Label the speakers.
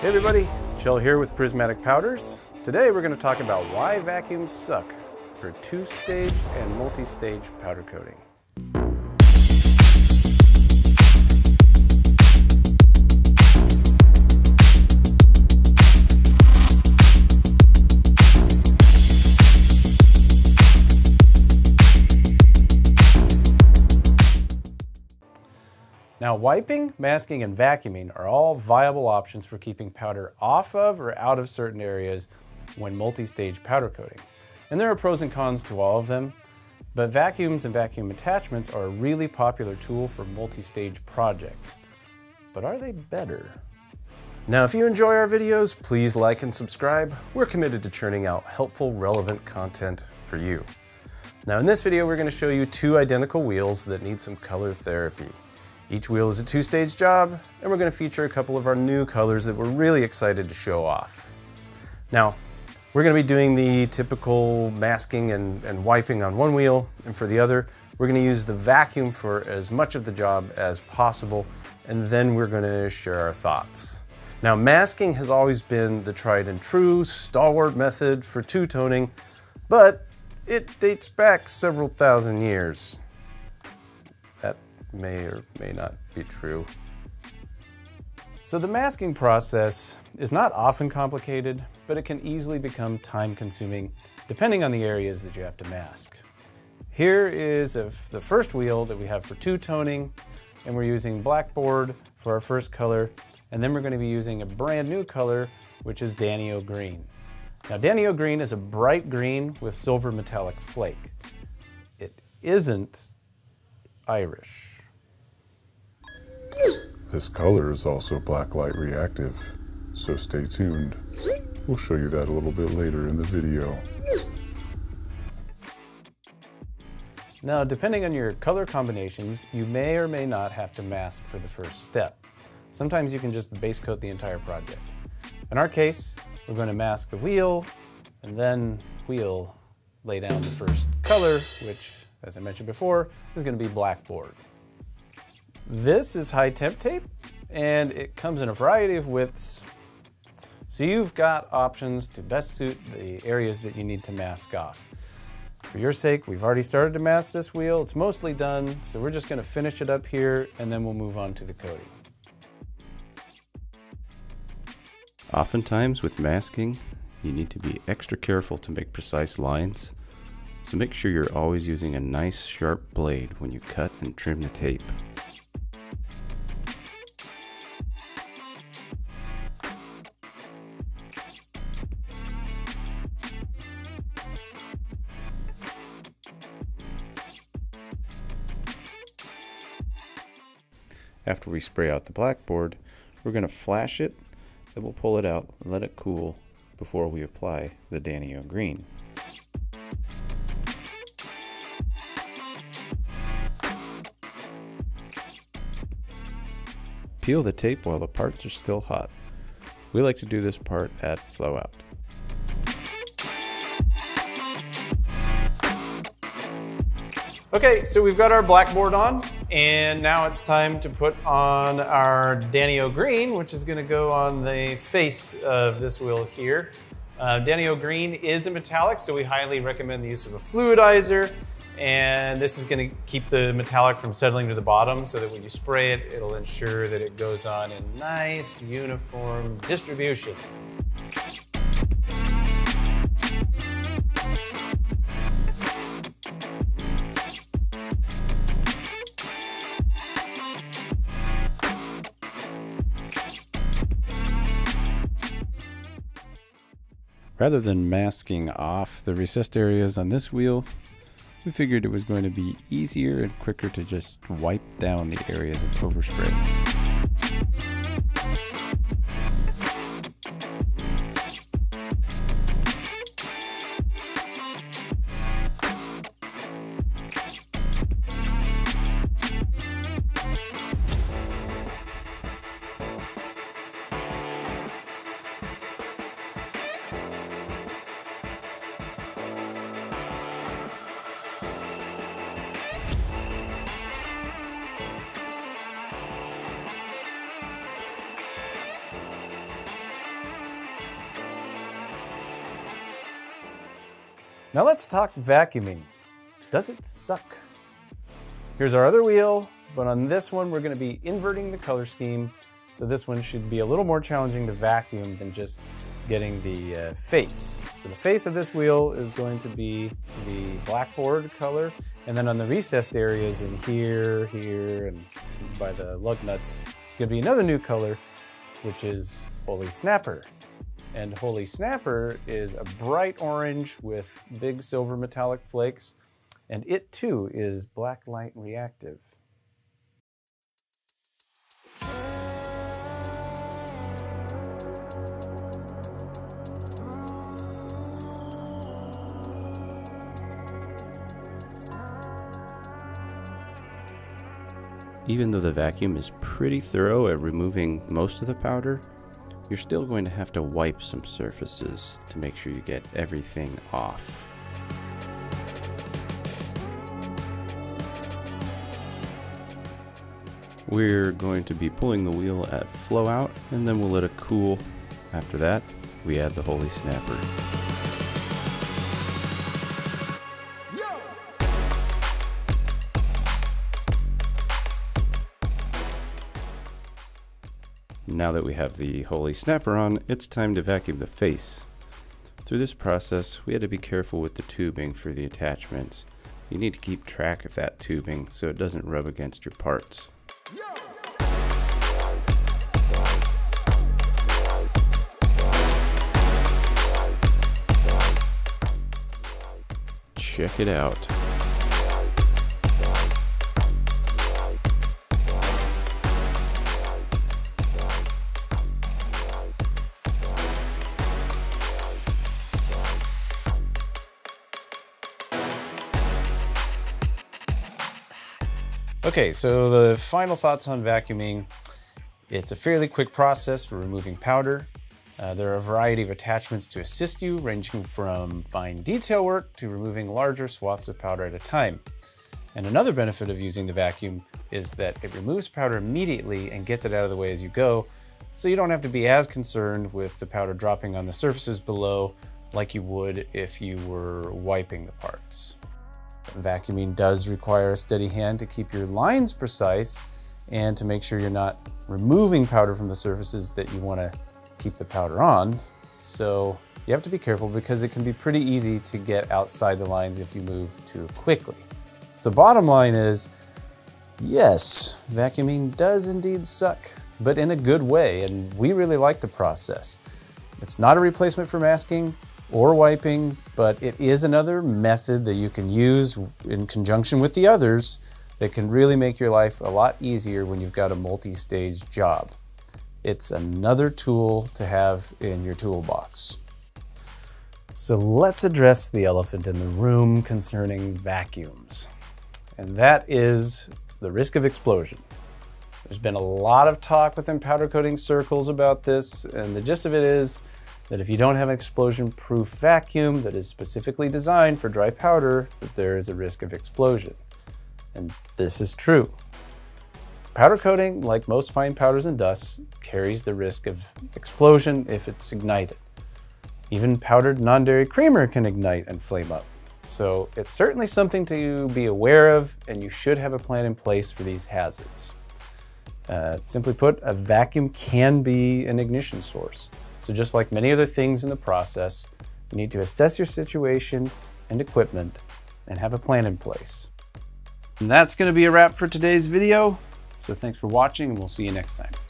Speaker 1: Hey everybody, Chell here with Prismatic Powders. Today we're going to talk about why vacuums suck for two-stage and multi-stage powder coating. Now wiping, masking, and vacuuming are all viable options for keeping powder off of or out of certain areas when multi-stage powder coating. And there are pros and cons to all of them, but vacuums and vacuum attachments are a really popular tool for multi-stage projects. But are they better? Now if you enjoy our videos, please like and subscribe. We're committed to churning out helpful, relevant content for you. Now in this video, we're going to show you two identical wheels that need some color therapy. Each wheel is a two-stage job, and we're going to feature a couple of our new colors that we're really excited to show off. Now, we're going to be doing the typical masking and, and wiping on one wheel, and for the other, we're going to use the vacuum for as much of the job as possible, and then we're going to share our thoughts. Now, masking has always been the tried and true stalwart method for two-toning, but it dates back several thousand years may or may not be true. So the masking process is not often complicated, but it can easily become time consuming depending on the areas that you have to mask. Here is the first wheel that we have for two-toning, and we're using blackboard for our first color, and then we're going to be using a brand new color, which is Danio Green. Now Danio Green is a bright green with silver metallic flake. It isn't Irish.
Speaker 2: This color is also blacklight reactive, so stay tuned. We'll show you that a little bit later in the video.
Speaker 1: Now, depending on your color combinations, you may or may not have to mask for the first step. Sometimes you can just base coat the entire project. In our case, we're going to mask the wheel, and then we'll lay down the first color, which as I mentioned before, is going to be blackboard. This is high temp tape and it comes in a variety of widths. So you've got options to best suit the areas that you need to mask off. For your sake, we've already started to mask this wheel. It's mostly done, so we're just gonna finish it up here and then we'll move on to the coating.
Speaker 3: Oftentimes with masking, you need to be extra careful to make precise lines so make sure you're always using a nice sharp blade when you cut and trim the tape. After we spray out the blackboard, we're going to flash it, then we'll pull it out let it cool before we apply the Danio green. Peel the tape while the parts are still hot. We like to do this part at flow out.
Speaker 1: Okay, so we've got our blackboard on, and now it's time to put on our Danio Green, which is gonna go on the face of this wheel here. Uh, Danio Green is a metallic, so we highly recommend the use of a fluidizer. And this is going to keep the metallic from settling to the bottom so that when you spray it, it'll ensure that it goes on in nice uniform distribution.
Speaker 3: Rather than masking off the recessed areas on this wheel, we figured it was going to be easier and quicker to just wipe down the areas of overspray.
Speaker 1: Now let's talk vacuuming. Does it suck? Here's our other wheel, but on this one we're going to be inverting the color scheme, so this one should be a little more challenging to vacuum than just getting the uh, face. So the face of this wheel is going to be the blackboard color, and then on the recessed areas in here, here, and by the lug nuts, it's going to be another new color, which is Holy Snapper. And Holy Snapper is a bright orange with big silver metallic flakes, and it too is black light reactive.
Speaker 3: Even though the vacuum is pretty thorough at removing most of the powder, you're still going to have to wipe some surfaces to make sure you get everything off. We're going to be pulling the wheel at flow out and then we'll let it cool. After that, we add the Holy Snapper. Now that we have the Holy Snapper on, it's time to vacuum the face. Through this process, we had to be careful with the tubing for the attachments. You need to keep track of that tubing so it doesn't rub against your parts. Check it out.
Speaker 1: Okay, so the final thoughts on vacuuming. It's a fairly quick process for removing powder. Uh, there are a variety of attachments to assist you, ranging from fine detail work to removing larger swaths of powder at a time. And another benefit of using the vacuum is that it removes powder immediately and gets it out of the way as you go, so you don't have to be as concerned with the powder dropping on the surfaces below like you would if you were wiping the parts. Vacuuming does require a steady hand to keep your lines precise and to make sure you're not removing powder from the surfaces that you want to keep the powder on. So you have to be careful because it can be pretty easy to get outside the lines if you move too quickly. The bottom line is, yes, vacuuming does indeed suck, but in a good way, and we really like the process. It's not a replacement for masking, or wiping, but it is another method that you can use in conjunction with the others that can really make your life a lot easier when you've got a multi-stage job. It's another tool to have in your toolbox. So let's address the elephant in the room concerning vacuums. And that is the risk of explosion. There's been a lot of talk within powder coating circles about this, and the gist of it is that if you don't have an explosion-proof vacuum that is specifically designed for dry powder, that there is a risk of explosion. And this is true. Powder coating, like most fine powders and dusts, carries the risk of explosion if it's ignited. Even powdered non-dairy creamer can ignite and flame up. So it's certainly something to be aware of, and you should have a plan in place for these hazards. Uh, simply put, a vacuum can be an ignition source. So just like many other things in the process, you need to assess your situation and equipment and have a plan in place. And that's going to be a wrap for today's video. So thanks for watching and we'll see you next time.